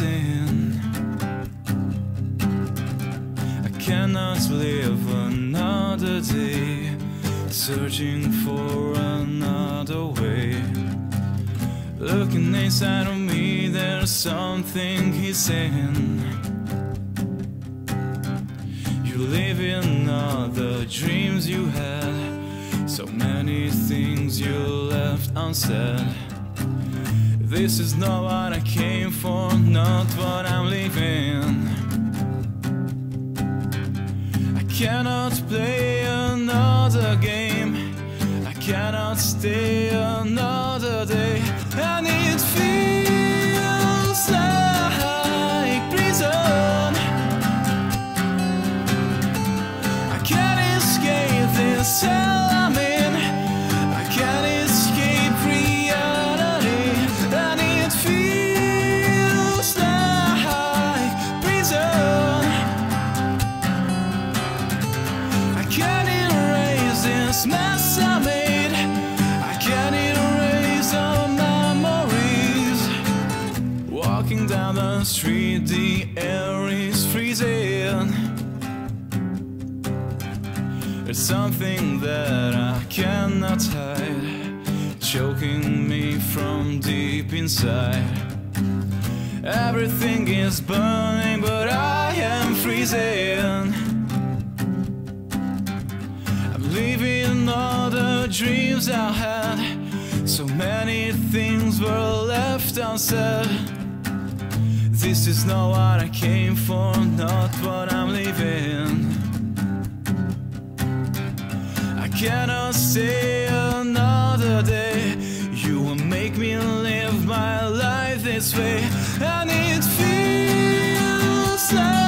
missing. I cannot live another day searching for another way. Looking inside of me, there's something he's saying. You live in all the dreams you had, so many things you left unsaid. This is not what I came for, not what I'm leaving. I cannot play another game. I cannot stay another this mess I made. I can't erase all memories. Walking down the street, the air is freezing. It's something that I cannot hide, choking me from deep inside. Everything is burning, but I am freezing. I had. So many things were left unsaid. This is not what I came for, not what I'm leaving. I cannot stay another day. You will make me live my life this way, and it feels like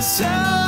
escape this.